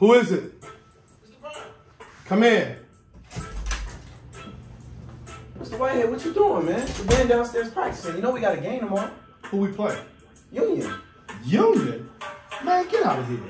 Who is it? Come in. Mr. Whitehead, what you doing, man? The band downstairs practicing. You know we got a game tomorrow. Who we play? Union. Union? Man, get out of here.